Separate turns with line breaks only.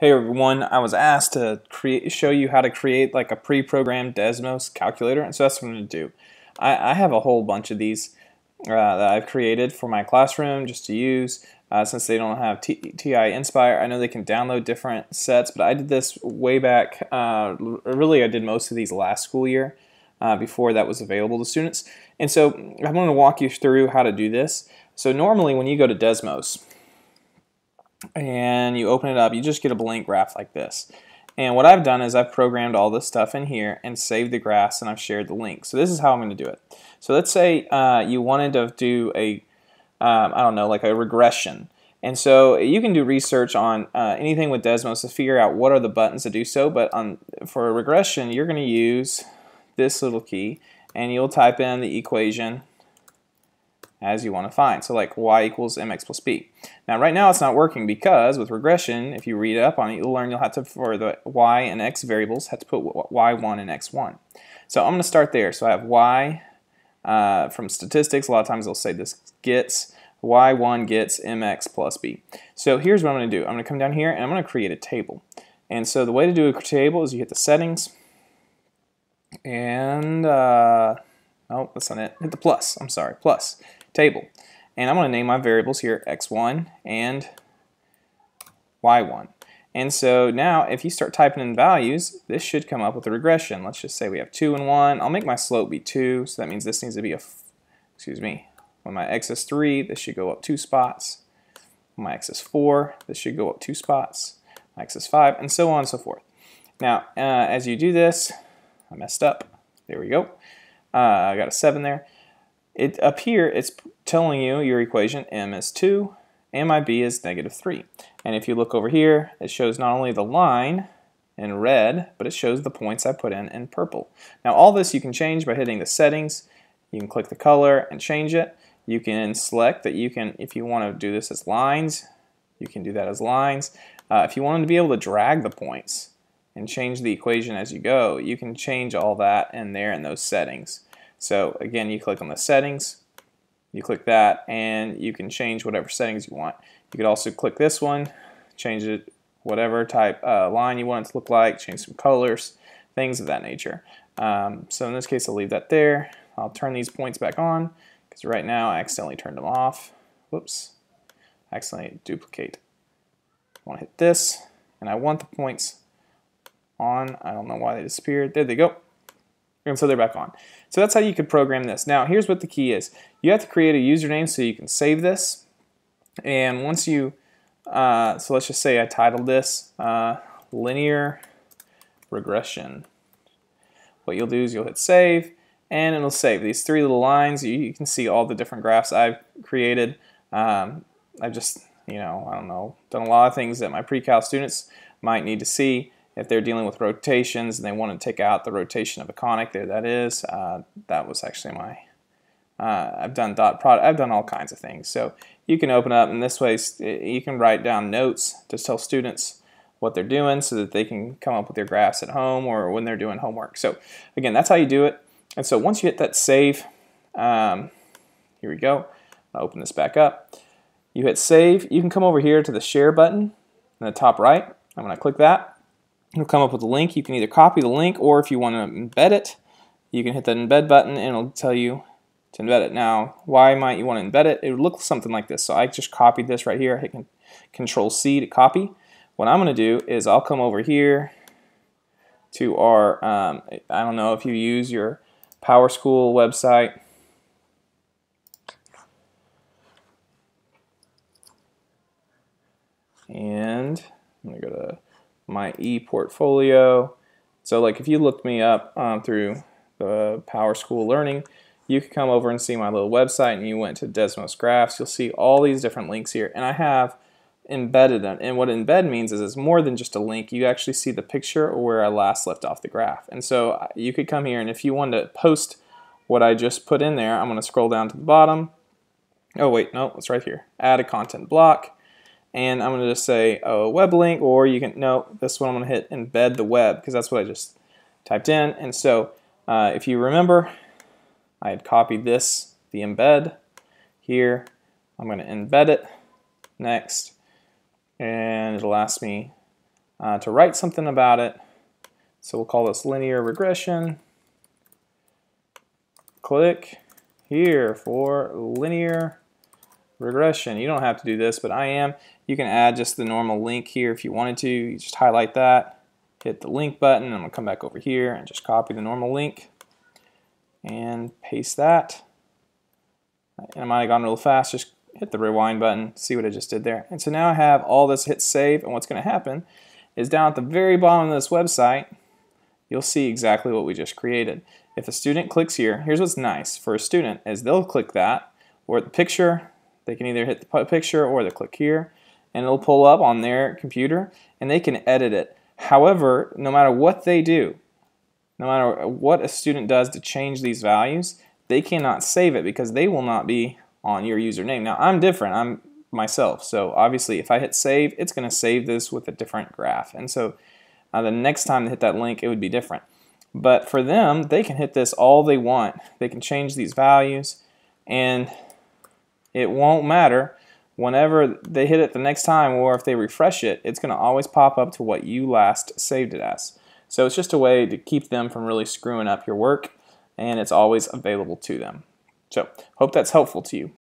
Hey everyone, I was asked to create, show you how to create like a pre-programmed Desmos calculator, and so that's what I'm going to do. I, I, have a whole bunch of these uh, that I've created for my classroom just to use. Uh, since they don't have T TI-Nspire, I know they can download different sets, but I did this way back. Uh, really, I did most of these last school year uh, before that was available to students. And so I want to walk you through how to do this. So normally when you go to Desmos, and you open it up, you just get a blank graph like this. And what I've done is I've programmed all this stuff in here and saved the graphs and I've shared the link. So this is how I'm going to do it. So let's say uh, you wanted to do a, um, I don't know, like a regression. And so you can do research on uh, anything with Desmos to figure out what are the buttons to do so. But on, for a regression, you're going to use this little key and you'll type in the equation as you want to find. So like y equals mx plus b. Now right now it's not working because with regression, if you read up on it, you'll learn you'll have to, for the y and x variables, have to put y1 and x1. So I'm going to start there. So I have y uh, from statistics. A lot of times they'll say this gets y1 gets mx plus b. So here's what I'm going to do. I'm going to come down here and I'm going to create a table. And so the way to do a table is you hit the settings and uh, oh that's not it. Hit the plus. I'm sorry, plus table. And I'm going to name my variables here x1 and y1. And so now if you start typing in values, this should come up with a regression. Let's just say we have 2 and 1. I'll make my slope be 2, so that means this needs to be a, excuse me, when my x is 3, this should go up 2 spots. When my x is 4, this should go up 2 spots. My x is 5, and so on and so forth. Now, uh, as you do this, I messed up. There we go. Uh, I got a 7 there. It up here, it's telling you your equation m is 2 and my b is negative 3. And if you look over here, it shows not only the line in red, but it shows the points I put in in purple. Now all this you can change by hitting the settings. You can click the color and change it. You can select that you can, if you want to do this as lines, you can do that as lines. Uh, if you wanted to be able to drag the points and change the equation as you go, you can change all that in there in those settings. So again, you click on the settings, you click that, and you can change whatever settings you want. You could also click this one, change it whatever type uh, line you want it to look like, change some colors, things of that nature. Um, so in this case, I'll leave that there. I'll turn these points back on because right now I accidentally turned them off. Whoops, accidentally duplicate. I want to hit this, and I want the points on. I don't know why they disappeared. There they go and so they're back on. So that's how you could program this. Now here's what the key is. You have to create a username so you can save this. And once you, uh, so let's just say I titled this uh, linear regression. What you'll do is you'll hit save and it'll save these three little lines. You, you can see all the different graphs I've created. Um, I've just, you know, I don't know, done a lot of things that my pre-cal students might need to see if they're dealing with rotations and they want to take out the rotation of a conic, there that is. Uh, that was actually my, uh, I've done dot product, I've done all kinds of things. So you can open up and this way you can write down notes to tell students what they're doing so that they can come up with their graphs at home or when they're doing homework. So again, that's how you do it. And so once you hit that save, um, here we go. I'll open this back up. You hit save. You can come over here to the share button in the top right. I'm going to click that. It'll come up with a link. You can either copy the link or if you want to embed it, you can hit that embed button and it'll tell you to embed it. Now, why might you want to embed it? It would look something like this. So I just copied this right here. I hit Control C to copy. What I'm going to do is I'll come over here to our, um, I don't know if you use your PowerSchool website. And I'm going to go to my e-portfolio. So like if you looked me up um, through the PowerSchool Learning, you could come over and see my little website and you went to Desmos Graphs. You'll see all these different links here. And I have embedded them. And what embed means is it's more than just a link. You actually see the picture where I last left off the graph. And so uh, you could come here and if you wanted to post what I just put in there, I'm going to scroll down to the bottom. Oh wait, no, it's right here. Add a content block and I'm going to just say a web link or you can, no, this one I'm going to hit embed the web because that's what I just typed in. And so uh, if you remember, I had copied this, the embed here. I'm going to embed it next and it'll ask me uh, to write something about it. So we'll call this linear regression. Click here for linear regression. You don't have to do this, but I am. You can add just the normal link here if you wanted to. You just highlight that, hit the link button. I'm going to come back over here and just copy the normal link and paste that. And I might have gone real fast. Just hit the rewind button, see what I just did there. And so now I have all this, hit save, and what's going to happen is down at the very bottom of this website, you'll see exactly what we just created. If a student clicks here, here's what's nice for a student is they'll click that or the picture, they can either hit the picture or they click here and it'll pull up on their computer and they can edit it. However, no matter what they do, no matter what a student does to change these values, they cannot save it because they will not be on your username. Now I'm different. I'm myself. So obviously if I hit save, it's going to save this with a different graph. And so uh, the next time they hit that link, it would be different. But for them, they can hit this all they want. They can change these values and it won't matter whenever they hit it the next time or if they refresh it, it's going to always pop up to what you last saved it as. So it's just a way to keep them from really screwing up your work and it's always available to them. So hope that's helpful to you.